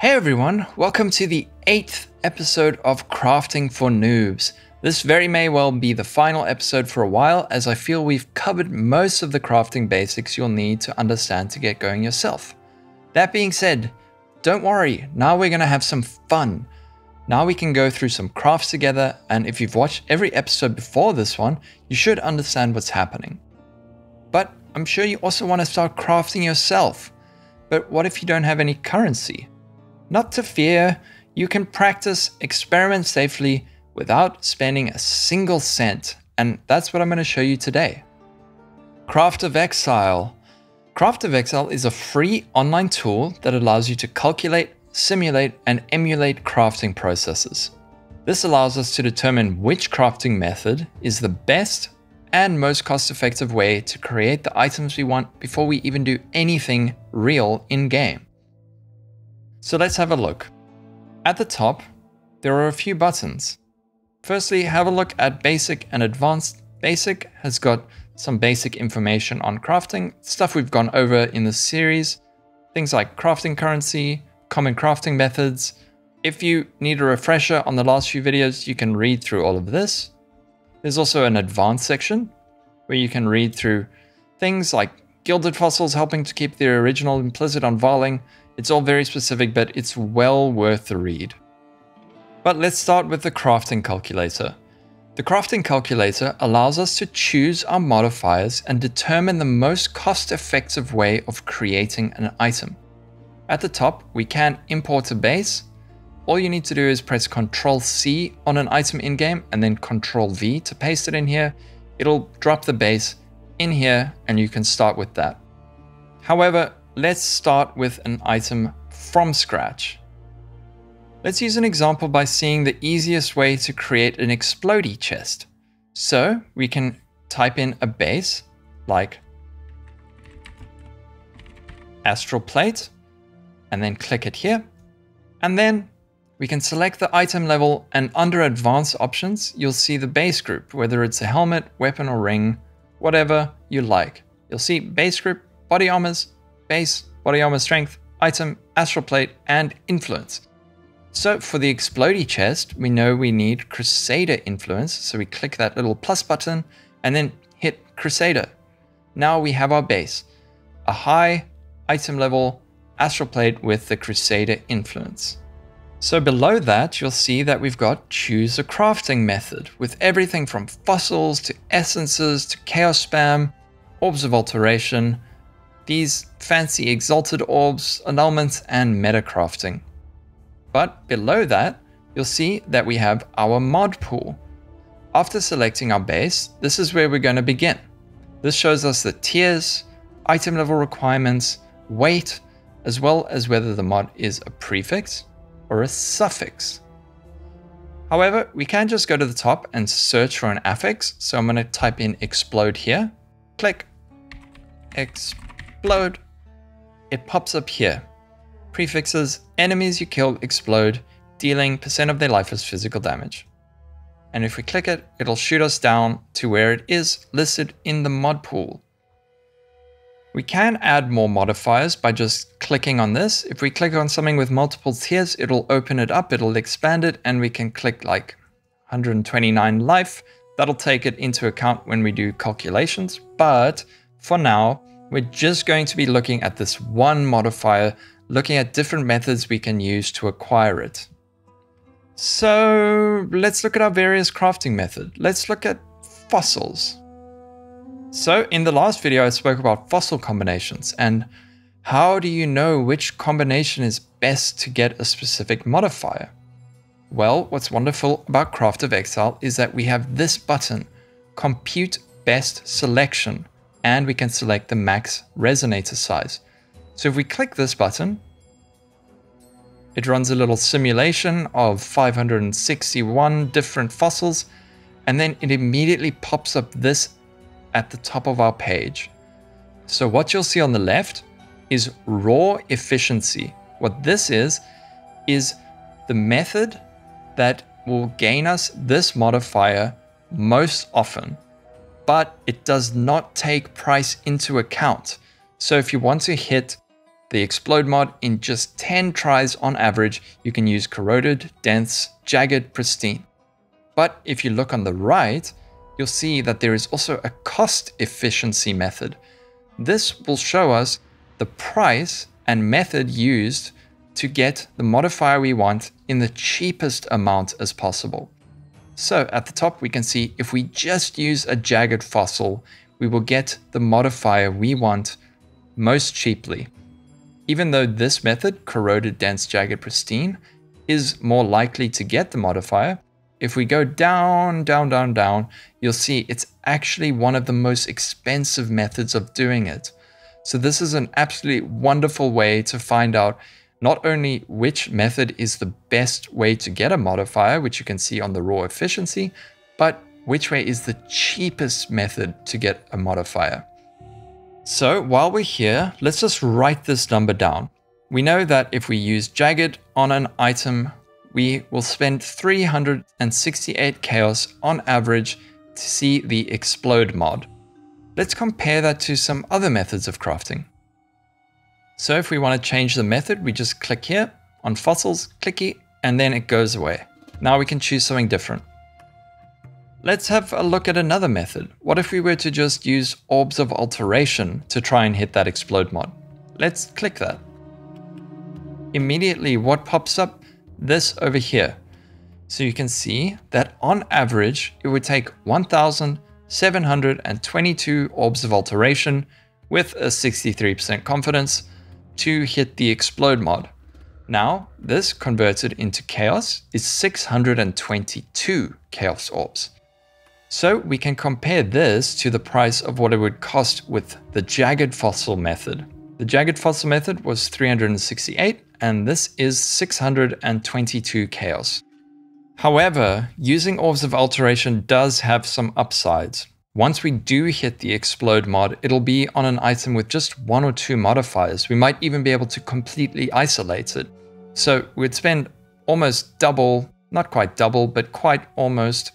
Hey everyone, welcome to the eighth episode of Crafting for Noobs. This very may well be the final episode for a while, as I feel we've covered most of the crafting basics you'll need to understand to get going yourself. That being said, don't worry, now we're going to have some fun. Now we can go through some crafts together, and if you've watched every episode before this one, you should understand what's happening. But I'm sure you also want to start crafting yourself. But what if you don't have any currency? Not to fear, you can practice, experiment safely without spending a single cent, and that's what I'm going to show you today. Craft of Exile. Craft of Exile is a free online tool that allows you to calculate, simulate, and emulate crafting processes. This allows us to determine which crafting method is the best and most cost effective way to create the items we want before we even do anything real in game. So let's have a look. At the top, there are a few buttons. Firstly, have a look at Basic and Advanced. Basic has got some basic information on crafting, stuff we've gone over in the series, things like crafting currency, common crafting methods. If you need a refresher on the last few videos, you can read through all of this. There's also an advanced section where you can read through things like gilded fossils helping to keep the original implicit on Varling. It's all very specific, but it's well worth the read. But let's start with the crafting calculator. The crafting calculator allows us to choose our modifiers and determine the most cost-effective way of creating an item. At the top, we can import a base. All you need to do is press Ctrl C on an item in-game and then Ctrl V to paste it in here. It'll drop the base in here and you can start with that. However, let's start with an item from scratch. Let's use an example by seeing the easiest way to create an explodey chest. So we can type in a base like astral plate and then click it here. And then we can select the item level and under advanced options, you'll see the base group, whether it's a helmet, weapon or ring, whatever you like. You'll see base group, body armors, base, body armor strength, item, astral plate, and influence. So for the Explodey chest, we know we need Crusader influence. So we click that little plus button and then hit Crusader. Now we have our base, a high item level astral plate with the Crusader influence. So below that, you'll see that we've got choose a crafting method with everything from fossils to essences to chaos spam, orbs of alteration, these fancy exalted orbs, annulments, and meta crafting. But below that, you'll see that we have our mod pool. After selecting our base, this is where we're going to begin. This shows us the tiers, item level requirements, weight, as well as whether the mod is a prefix or a suffix. However, we can just go to the top and search for an affix. So I'm going to type in explode here, click explode. It pops up here prefixes, enemies you kill explode, dealing percent of their life as physical damage. And if we click it, it'll shoot us down to where it is listed in the mod pool. We can add more modifiers by just clicking on this. If we click on something with multiple tiers, it'll open it up, it'll expand it, and we can click like 129 life. That'll take it into account when we do calculations. But for now, we're just going to be looking at this one modifier looking at different methods we can use to acquire it. So let's look at our various crafting method. Let's look at fossils. So in the last video, I spoke about fossil combinations and how do you know which combination is best to get a specific modifier? Well, what's wonderful about Craft of Exile is that we have this button, Compute Best Selection, and we can select the max resonator size. So if we click this button, it runs a little simulation of 561 different fossils, and then it immediately pops up this at the top of our page. So what you'll see on the left is raw efficiency. What this is, is the method that will gain us this modifier most often, but it does not take price into account. So if you want to hit the explode mod in just 10 tries on average, you can use corroded, dense, jagged, pristine. But if you look on the right, you'll see that there is also a cost efficiency method. This will show us the price and method used to get the modifier we want in the cheapest amount as possible. So at the top, we can see if we just use a jagged fossil, we will get the modifier we want most cheaply. Even though this method, corroded, dense, jagged, pristine, is more likely to get the modifier, if we go down, down, down, down, you'll see it's actually one of the most expensive methods of doing it. So this is an absolutely wonderful way to find out not only which method is the best way to get a modifier, which you can see on the raw efficiency, but which way is the cheapest method to get a modifier. So while we're here, let's just write this number down. We know that if we use jagged on an item, we will spend 368 chaos on average to see the explode mod. Let's compare that to some other methods of crafting. So if we want to change the method, we just click here on fossils, clicky, and then it goes away. Now we can choose something different. Let's have a look at another method. What if we were to just use orbs of alteration to try and hit that explode mod? Let's click that. Immediately what pops up? This over here. So you can see that on average, it would take 1,722 orbs of alteration with a 63% confidence to hit the explode mod. Now, this converted into chaos is 622 chaos orbs. So we can compare this to the price of what it would cost with the jagged fossil method. The jagged fossil method was 368 and this is 622 chaos. However, using Orbs of Alteration does have some upsides. Once we do hit the explode mod, it'll be on an item with just one or two modifiers. We might even be able to completely isolate it. So we'd spend almost double, not quite double, but quite almost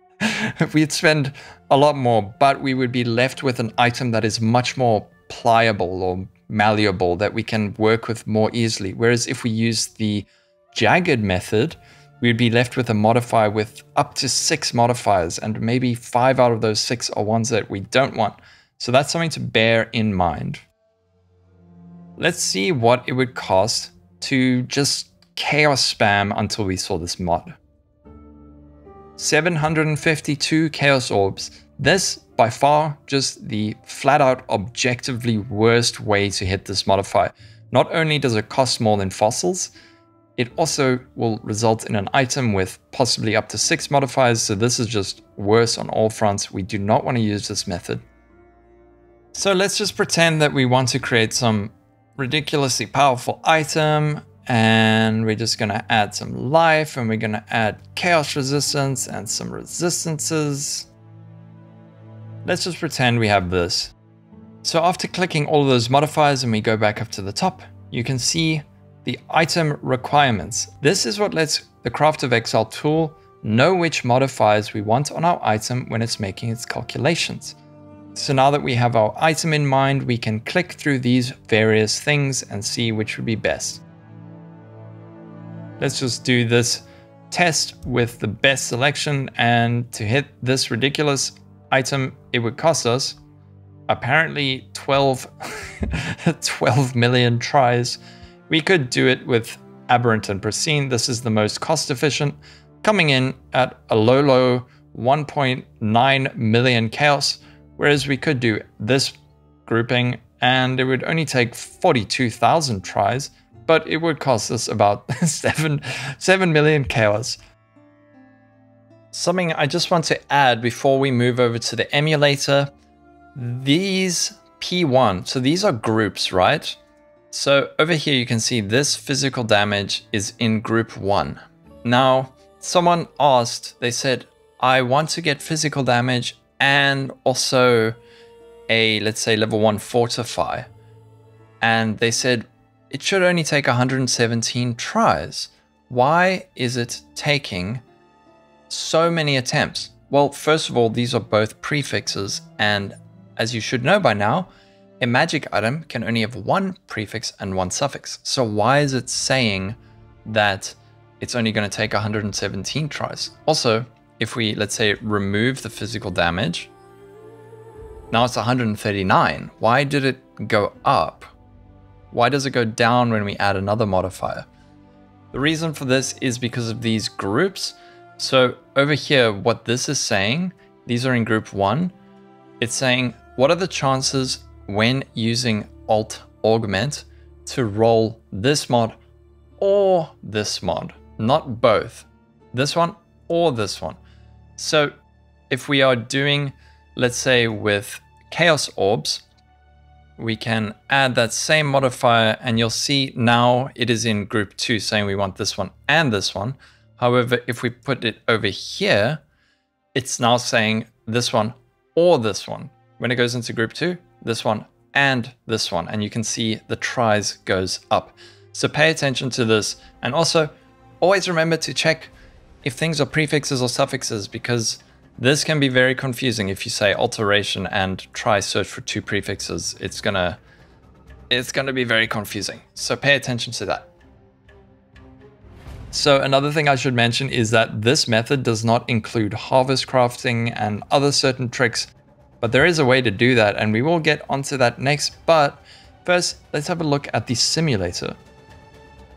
we'd spend a lot more, but we would be left with an item that is much more pliable or malleable that we can work with more easily. Whereas if we use the jagged method, we'd be left with a modifier with up to six modifiers, and maybe five out of those six are ones that we don't want. So that's something to bear in mind. Let's see what it would cost to just chaos spam until we saw this mod. 752 Chaos Orbs. This, by far, just the flat out objectively worst way to hit this modifier. Not only does it cost more than fossils, it also will result in an item with possibly up to six modifiers, so this is just worse on all fronts. We do not want to use this method. So let's just pretend that we want to create some ridiculously powerful item and we're just gonna add some life and we're gonna add chaos resistance and some resistances. Let's just pretend we have this. So after clicking all of those modifiers and we go back up to the top, you can see the item requirements. This is what lets the Craft of Exile tool know which modifiers we want on our item when it's making its calculations. So now that we have our item in mind, we can click through these various things and see which would be best. Let's just do this test with the best selection and to hit this ridiculous item, it would cost us apparently 12, 12 million tries. We could do it with Aberrant and Pristine. This is the most cost efficient, coming in at a low, low 1.9 million chaos, whereas we could do this grouping and it would only take 42,000 tries but it would cost us about 7, 7 million chaos. Something I just want to add before we move over to the emulator, these P1, so these are groups, right? So over here you can see this physical damage is in group 1. Now, someone asked, they said, I want to get physical damage and also a, let's say, level 1 fortify. And they said, it should only take 117 tries. Why is it taking so many attempts? Well, first of all, these are both prefixes, and as you should know by now, a magic item can only have one prefix and one suffix. So why is it saying that it's only going to take 117 tries? Also, if we, let's say, remove the physical damage, now it's 139. Why did it go up? Why does it go down when we add another modifier? The reason for this is because of these groups. So over here, what this is saying, these are in group one. It's saying, what are the chances when using Alt Augment to roll this mod or this mod, not both, this one or this one. So if we are doing, let's say with Chaos Orbs, we can add that same modifier and you'll see now it is in group two saying we want this one and this one. However, if we put it over here, it's now saying this one or this one. When it goes into group two, this one and this one. And you can see the tries goes up. So pay attention to this. And also always remember to check if things are prefixes or suffixes because this can be very confusing if you say alteration and try search for two prefixes. It's gonna it's gonna be very confusing. So pay attention to that. So another thing I should mention is that this method does not include harvest crafting and other certain tricks, but there is a way to do that and we will get onto that next. But first, let's have a look at the simulator.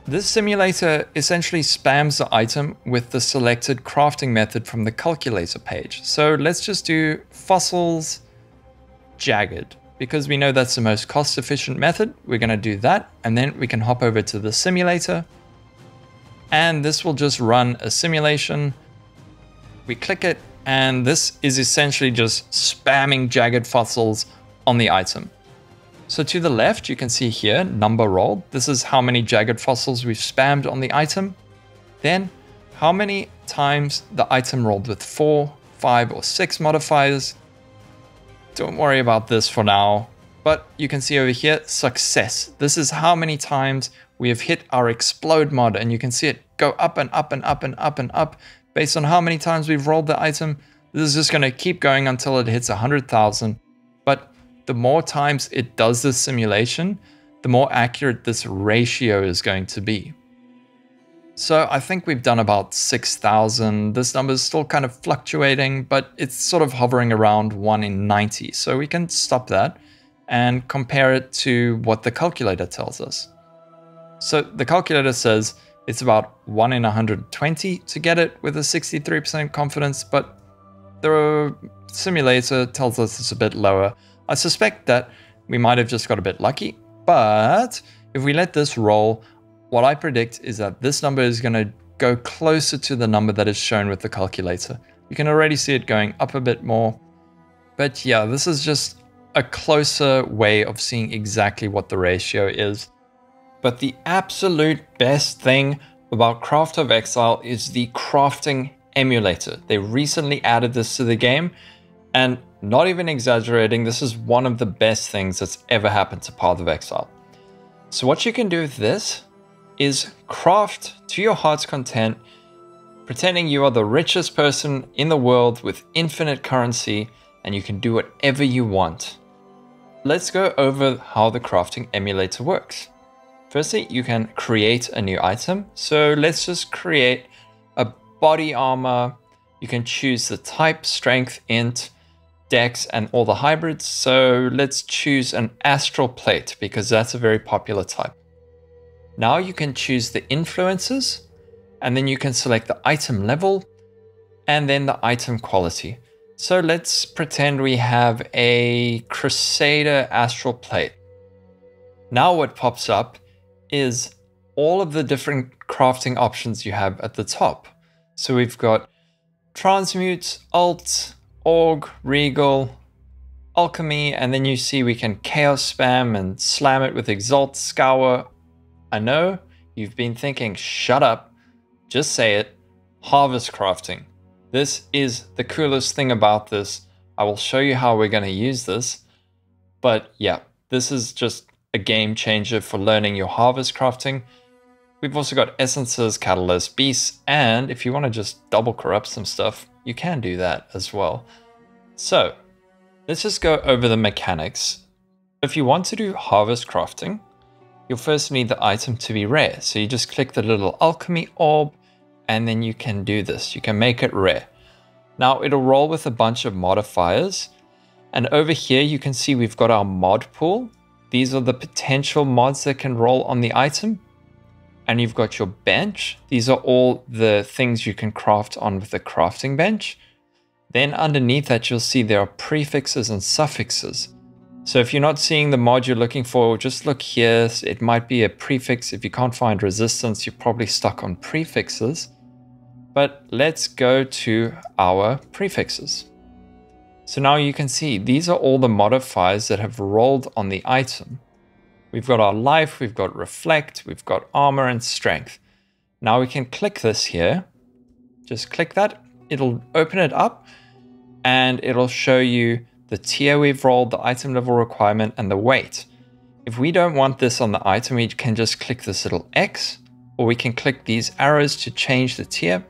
This simulator essentially spams the item with the selected crafting method from the calculator page. So let's just do fossils jagged because we know that's the most cost efficient method. We're going to do that and then we can hop over to the simulator and this will just run a simulation. We click it and this is essentially just spamming jagged fossils on the item. So to the left, you can see here, number rolled. This is how many jagged fossils we've spammed on the item. Then how many times the item rolled with four, five, or six modifiers. Don't worry about this for now. But you can see over here, success. This is how many times we have hit our explode mod and you can see it go up and up and up and up and up based on how many times we've rolled the item. This is just going to keep going until it hits 100,000. But the more times it does this simulation, the more accurate this ratio is going to be. So I think we've done about 6,000. This number is still kind of fluctuating, but it's sort of hovering around 1 in 90. So we can stop that and compare it to what the calculator tells us. So the calculator says it's about 1 in 120 to get it with a 63% confidence, but the simulator tells us it's a bit lower. I suspect that we might have just got a bit lucky, but if we let this roll, what I predict is that this number is going to go closer to the number that is shown with the calculator. You can already see it going up a bit more. But yeah, this is just a closer way of seeing exactly what the ratio is. But the absolute best thing about Craft of Exile is the crafting emulator. They recently added this to the game and not even exaggerating, this is one of the best things that's ever happened to Path of Exile. So what you can do with this is craft to your heart's content, pretending you are the richest person in the world with infinite currency and you can do whatever you want. Let's go over how the crafting emulator works. Firstly, you can create a new item. So let's just create a body armor. You can choose the type, strength, int, dex and all the hybrids. So let's choose an astral plate because that's a very popular type. Now you can choose the influences and then you can select the item level and then the item quality. So let's pretend we have a Crusader astral plate. Now what pops up is all of the different crafting options you have at the top. So we've got transmute, alt, Aug, Regal, Alchemy, and then you see we can Chaos Spam and slam it with Exalt, Scour. I know you've been thinking, shut up, just say it, Harvest Crafting. This is the coolest thing about this. I will show you how we're going to use this. But yeah, this is just a game changer for learning your harvest crafting. We've also got essences, catalysts, beasts, and if you want to just double corrupt some stuff, you can do that as well. So let's just go over the mechanics. If you want to do harvest crafting, you'll first need the item to be rare. So you just click the little alchemy orb and then you can do this. You can make it rare. Now it'll roll with a bunch of modifiers. And over here you can see we've got our mod pool. These are the potential mods that can roll on the item. And you've got your bench. These are all the things you can craft on with the crafting bench. Then underneath that, you'll see there are prefixes and suffixes. So if you're not seeing the mod you're looking for, just look here. It might be a prefix. If you can't find resistance, you're probably stuck on prefixes. But let's go to our prefixes. So now you can see these are all the modifiers that have rolled on the item. We've got our life, we've got reflect, we've got armor and strength. Now we can click this here. Just click that. It'll open it up and it'll show you the tier we've rolled, the item level requirement, and the weight. If we don't want this on the item, we can just click this little X, or we can click these arrows to change the tier.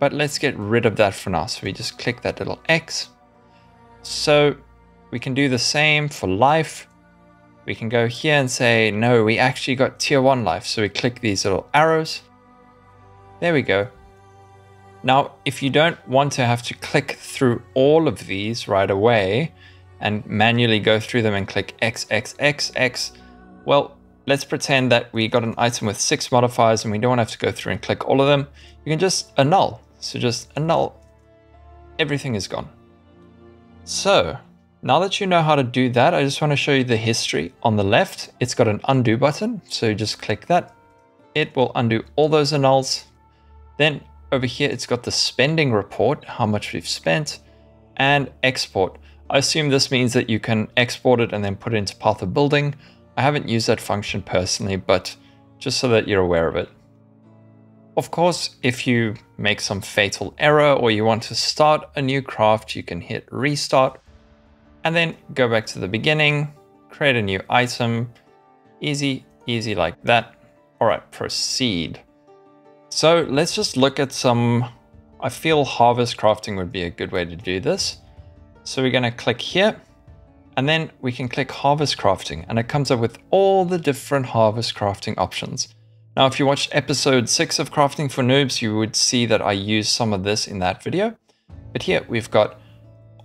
But let's get rid of that for now. So we just click that little X. So we can do the same for life. We can go here and say, no, we actually got tier one life. So we click these little arrows. There we go. Now, if you don't want to have to click through all of these right away and manually go through them and click X, X, X, X, well, let's pretend that we got an item with six modifiers and we don't have to go through and click all of them. You can just annul. So just annul. Everything is gone. So now that you know how to do that, I just want to show you the history. On the left, it's got an undo button. So just click that. It will undo all those annuls. Then over here, it's got the spending report, how much we've spent, and export. I assume this means that you can export it and then put it into Path of Building. I haven't used that function personally, but just so that you're aware of it. Of course, if you make some fatal error or you want to start a new craft, you can hit restart and then go back to the beginning, create a new item. Easy, easy like that. All right, proceed. So let's just look at some, I feel harvest crafting would be a good way to do this. So we're gonna click here and then we can click harvest crafting and it comes up with all the different harvest crafting options. Now, if you watched episode six of Crafting for Noobs, you would see that I used some of this in that video. But here we've got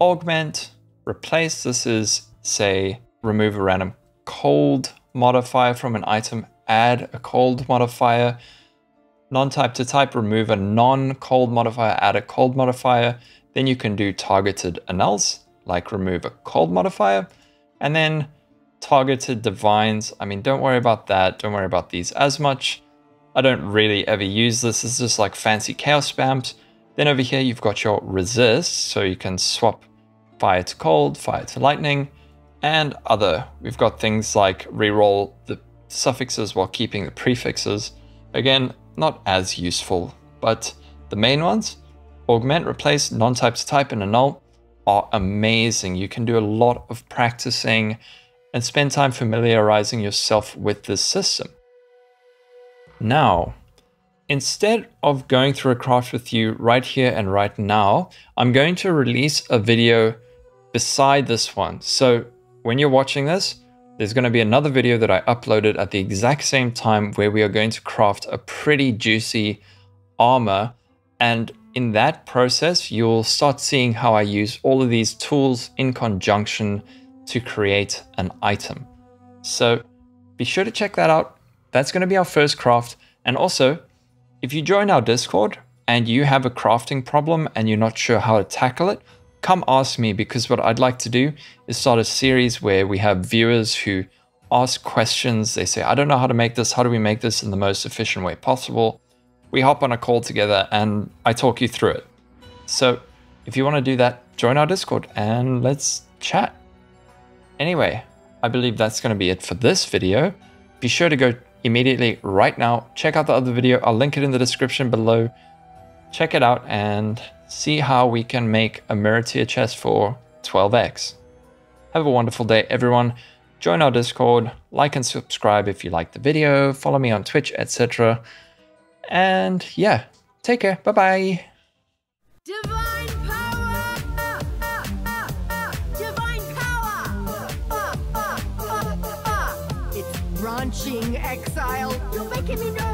augment, replace. This is say, remove a random cold modifier from an item, add a cold modifier, non-type to type, remove a non-cold modifier, add a cold modifier. Then you can do targeted annuls, like remove a cold modifier, and then targeted divines. I mean, don't worry about that. Don't worry about these as much. I don't really ever use this. It's just like fancy chaos spams. Then over here, you've got your resist. So you can swap fire to cold, fire to lightning, and other. We've got things like reroll the suffixes while keeping the prefixes. Again, not as useful, but the main ones, augment, replace, non-type to type, and annul, are amazing. You can do a lot of practicing and spend time familiarizing yourself with this system. Now, instead of going through a craft with you right here and right now, I'm going to release a video beside this one. So when you're watching this, there's going to be another video that I uploaded at the exact same time where we are going to craft a pretty juicy armor. And in that process, you'll start seeing how I use all of these tools in conjunction to create an item. So be sure to check that out. That's going to be our first craft. And also, if you join our Discord and you have a crafting problem and you're not sure how to tackle it, come ask me because what I'd like to do is start a series where we have viewers who ask questions. They say, I don't know how to make this. How do we make this in the most efficient way possible? We hop on a call together and I talk you through it. So if you want to do that, join our Discord and let's chat. Anyway, I believe that's going to be it for this video. Be sure to go immediately right now. Check out the other video. I'll link it in the description below. Check it out and see how we can make a mirror tier chest for 12x. Have a wonderful day, everyone. Join our Discord, like and subscribe if you like the video, follow me on Twitch, etc. And yeah, take care. Bye bye exile. You're making me nervous.